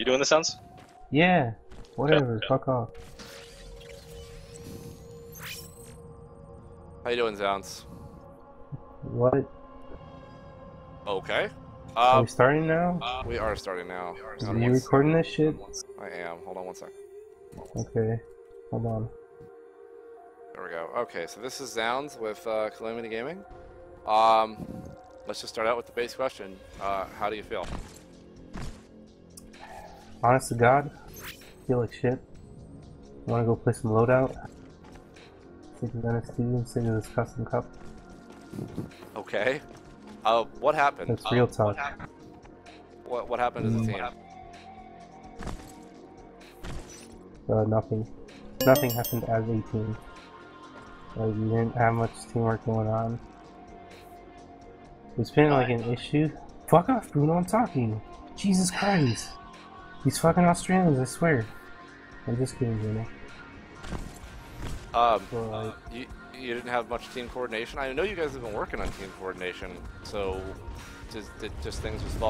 You doing the sounds? Yeah. Whatever. yeah. Fuck off. How you doing, Zounds? What? Okay. Are Uh, we starting now? we are starting now. Are on you one recording this shit? I am. Hold on one sec. Okay. Hold on. There we go. Okay, so this is Zounds with uh, Calamity Gaming. Um, let's just start out with the base question. Uh, how do you feel? Honest to God, feel like shit. I Wanna go play some loadout? Sick of NXT and sick of this custom cup. Okay. Uh, what happened? That's real talk. What what happened as a Mm. team? Uh, nothing. Nothing happened as a team. Like, we didn't have much teamwork going on. It's been like an issue. Fuck off, Bruno, I'm talking. Jesus Christ. These fucking Australians, I swear. I'm just kidding, Bruno. Um, So, like, you you didn't have much team coordination. I know you guys have been working on team coordination. So, just did just things just fall